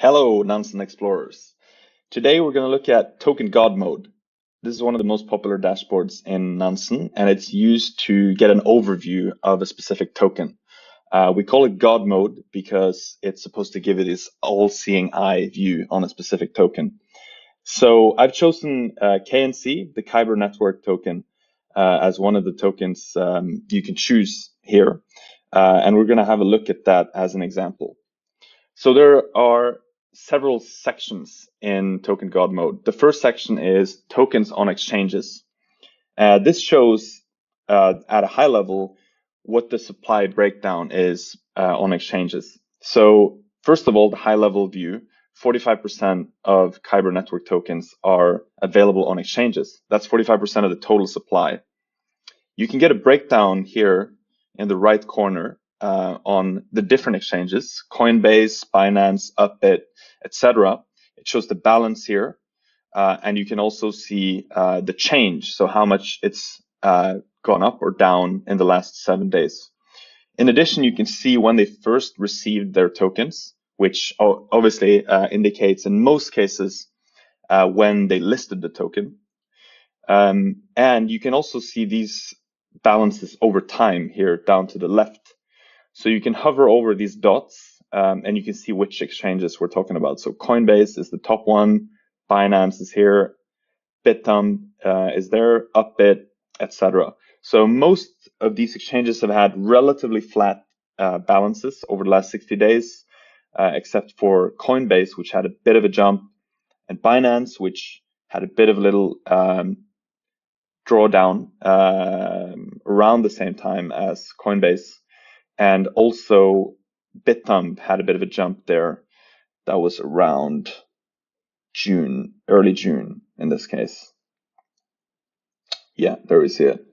Hello, Nansen explorers. Today we're going to look at token God mode. This is one of the most popular dashboards in Nansen, and it's used to get an overview of a specific token. Uh, we call it God mode because it's supposed to give it this all-seeing eye view on a specific token. So I've chosen uh, KNC, the Kyber Network token, uh, as one of the tokens um, you can choose here. Uh, and we're going to have a look at that as an example. So there are several sections in token god mode. The first section is tokens on exchanges. Uh, this shows uh, at a high level what the supply breakdown is uh, on exchanges. So first of all, the high level view, 45% of Kyber network tokens are available on exchanges. That's 45% of the total supply. You can get a breakdown here in the right corner uh, on the different exchanges, Coinbase, Binance, Upbit, etc. It shows the balance here. Uh, and you can also see uh, the change, so how much it's uh, gone up or down in the last seven days. In addition, you can see when they first received their tokens, which obviously uh, indicates in most cases uh, when they listed the token. Um, and you can also see these balances over time here down to the left. So you can hover over these dots um, and you can see which exchanges we're talking about. So Coinbase is the top one, Binance is here, Bithumb uh, is there, Upbit, etc. So most of these exchanges have had relatively flat uh, balances over the last 60 days, uh, except for Coinbase, which had a bit of a jump, and Binance, which had a bit of a little um, drawdown um, around the same time as Coinbase. And also Bithumb had a bit of a jump there. That was around June, early June in this case. Yeah, there we see it.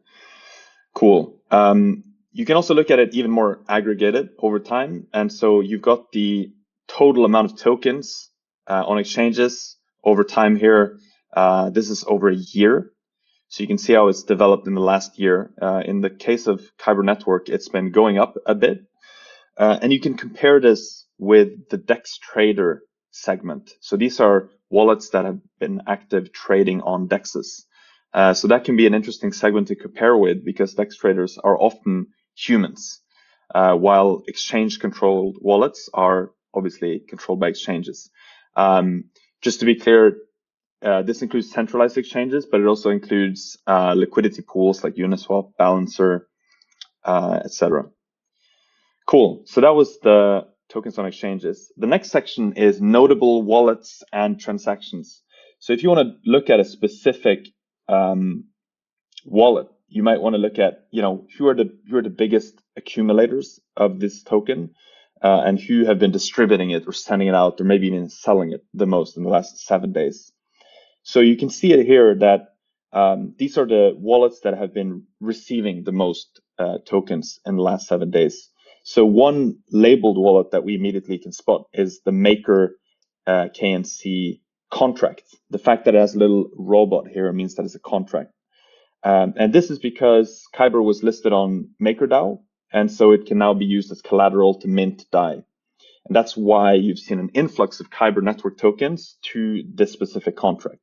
Cool. Um, you can also look at it even more aggregated over time. And so you've got the total amount of tokens uh, on exchanges over time here. Uh, this is over a year. So you can see how it's developed in the last year. Uh, in the case of Kyber Network, it's been going up a bit. Uh, and you can compare this with the DEX trader segment. So these are wallets that have been active trading on DEXs. Uh, so that can be an interesting segment to compare with because DEX traders are often humans, uh, while exchange controlled wallets are obviously controlled by exchanges. Um, just to be clear, uh, this includes centralized exchanges, but it also includes uh, liquidity pools like Uniswap, Balancer, uh, etc. Cool. So that was the tokens on exchanges. The next section is notable wallets and transactions. So if you want to look at a specific um, wallet, you might want to look at, you know, who are the who are the biggest accumulators of this token, uh, and who have been distributing it or sending it out or maybe even selling it the most in the last seven days. So you can see it here that um, these are the wallets that have been receiving the most uh, tokens in the last seven days. So one labeled wallet that we immediately can spot is the Maker uh, KNC contract. The fact that it has a little robot here means that it's a contract. Um, and this is because Kyber was listed on MakerDAO, and so it can now be used as collateral to mint DAI. And that's why you've seen an influx of Kyber network tokens to this specific contract.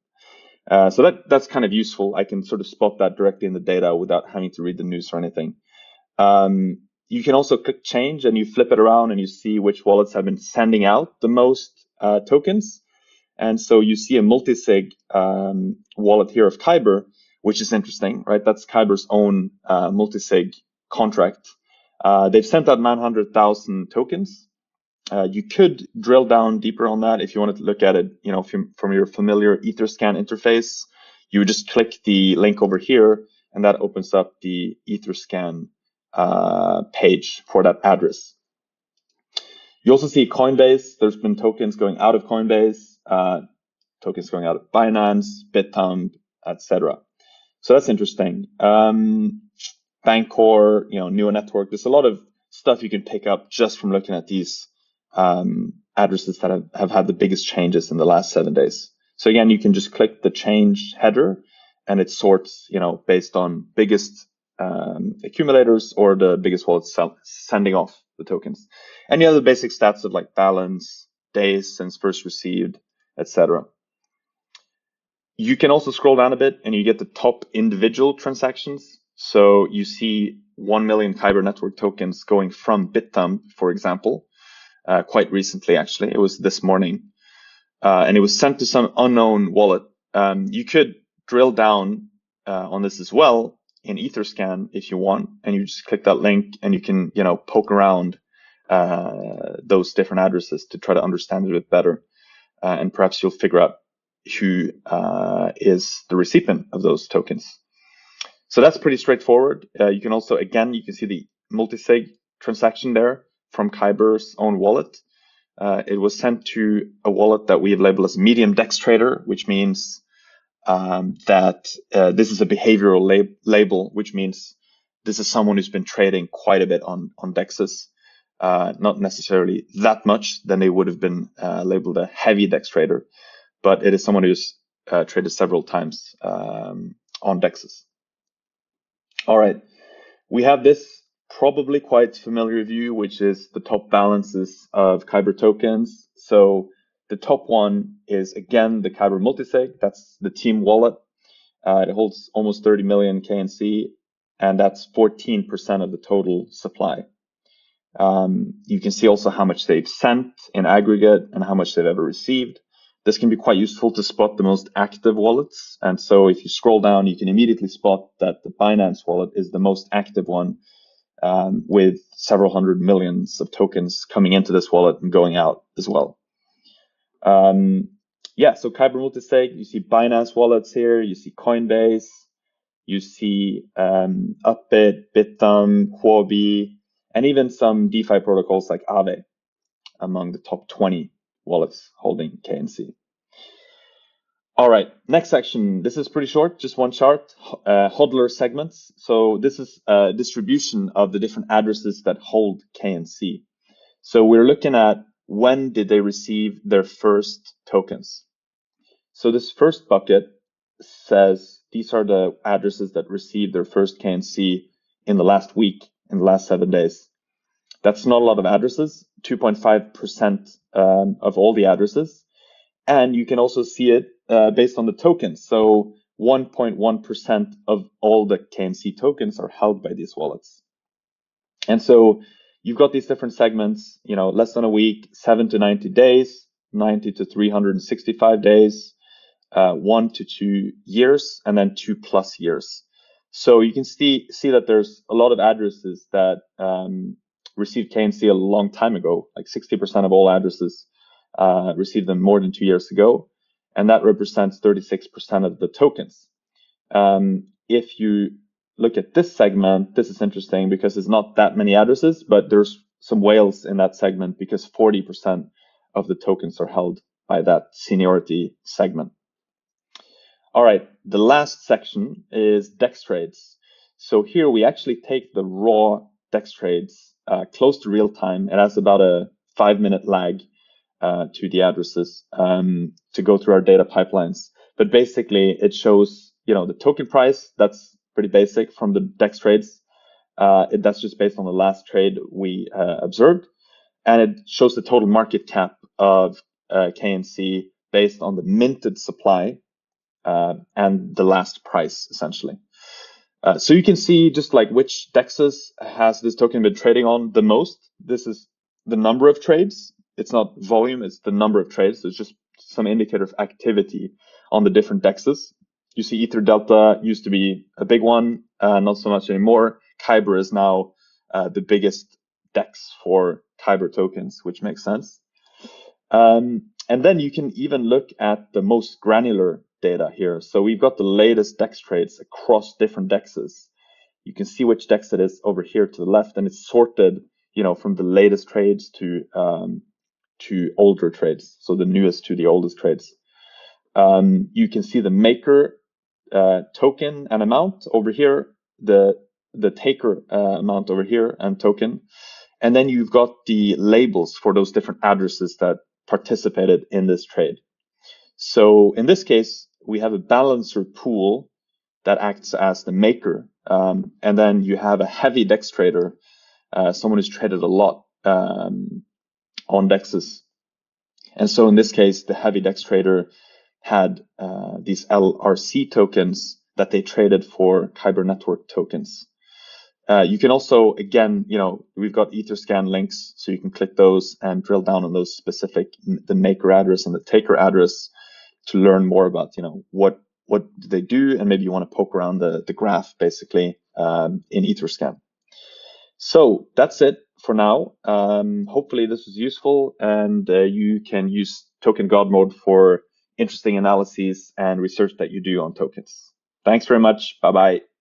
Uh, so that that's kind of useful. I can sort of spot that directly in the data without having to read the news or anything. Um, you can also click change and you flip it around and you see which wallets have been sending out the most uh, tokens. And so you see a multi-sig um, wallet here of Kyber, which is interesting, right? That's Kyber's own uh, multi-sig contract. Uh, they've sent out 900,000 tokens uh, you could drill down deeper on that if you wanted to look at it, you know, from, from your familiar Etherscan interface. You would just click the link over here, and that opens up the Etherscan uh, page for that address. You also see Coinbase. There's been tokens going out of Coinbase, uh, tokens going out of Binance, Bithumb, etc. So that's interesting. Um, Bancor, you know, Neo Network. There's a lot of stuff you can pick up just from looking at these um, addresses that have, have had the biggest changes in the last seven days. So again, you can just click the change header and it sorts, you know, based on biggest um, accumulators or the biggest wallets sending off the tokens. And you have the basic stats of like balance, days since first received, etc. You can also scroll down a bit and you get the top individual transactions. So you see 1 million Kyber network tokens going from Bithumb, for example, uh, quite recently, actually. It was this morning. Uh, and it was sent to some unknown wallet. Um, you could drill down uh, on this as well in Etherscan if you want, and you just click that link and you can, you know, poke around uh, those different addresses to try to understand it a bit better. Uh, and perhaps you'll figure out who uh, is the recipient of those tokens. So that's pretty straightforward. You can also, again, you can see the multisig transaction there from Kyber's own wallet. Uh, it was sent to a wallet that we have labeled as medium dex trader, which means um, that uh, this is a behavioral lab label, which means this is someone who's been trading quite a bit on on dexes, uh, not necessarily that much. Then they would have been uh, labeled a heavy dex trader, but it is someone who's uh, traded several times um, on dexes. All right, we have this probably quite familiar with you, which is the top balances of Kyber tokens. So the top one is again the Kyber multisig. That's the team wallet. Uh, it holds almost 30 million KNC, and that's 14% of the total supply. Um, you can see also how much they've sent in aggregate and how much they've ever received. This can be quite useful to spot the most active wallets. And so if you scroll down, you can immediately spot that the Binance wallet is the most active one um, with several hundred millions of tokens coming into this wallet and going out as well. Um, yeah, so Kyber Multisig, you see Binance wallets here, you see Coinbase, you see um, Upbit, Bithumb, Huobi, and even some DeFi protocols like Aave among the top 20 wallets holding KNC. All right, next section. This is pretty short, just one chart, uh, hodler segments. So this is a distribution of the different addresses that hold KNC. So we're looking at when did they receive their first tokens. So this first bucket says these are the addresses that received their first KNC in the last week, in the last seven days. That's not a lot of addresses, 2.5% um, of all the addresses. And you can also see it uh, based on the tokens. So 1.1% of all the KNC tokens are held by these wallets. And so you've got these different segments, you know, less than a week, seven to 90 days, 90 to 365 days, uh, one to two years, and then two plus years. So you can see see that there's a lot of addresses that um, received KNC a long time ago. Like 60% of all addresses uh, received them more than two years ago, and that represents 36% of the tokens. Um, if you look at this segment, this is interesting because it's not that many addresses, but there's some whales in that segment because 40% of the tokens are held by that seniority segment. All right, the last section is DEX trades. So here we actually take the raw DEX trades uh, close to real time. It has about a five minute lag uh, to the addresses um, to go through our data pipelines. But basically, it shows you know the token price. That's pretty basic from the DEX trades. Uh, it, that's just based on the last trade we uh, observed, and it shows the total market cap of uh, KNC based on the minted supply uh, and the last price, essentially. Uh, so you can see just like which dexes has this token been trading on the most. This is the number of trades. It's not volume, it's the number of trades. So it's just some indicator of activity on the different dexes. You see Ether Delta used to be a big one, uh, not so much anymore. Kyber is now uh, the biggest dex for Kyber tokens, which makes sense. Um, and then you can even look at the most granular data here. So we've got the latest DEX trades across different DEXs. You can see which DEX it is over here to the left, and it's sorted, you know, from the latest trades to um, to older trades, so the newest to the oldest trades. Um, you can see the maker uh, token and amount over here, the the taker uh, amount over here and token, and then you've got the labels for those different addresses that participated in this trade. So in this case, we have a balancer pool that acts as the maker. Um, and then you have a heavy DEX trader, uh, someone who's traded a lot um, on DEXs. And so in this case, the heavy DEX trader had uh, these LRC tokens that they traded for Kyber network tokens. Uh, you can also, again, you know, we've got Etherscan links, so you can click those and drill down on those specific, the maker address and the taker address to learn more about, you know, what what do they do, and maybe you want to poke around the the graph basically um, in Etherscan. So that's it for now. Um, hopefully this was useful, and uh, you can use Token God mode for interesting analyses and research that you do on tokens. Thanks very much. Bye bye.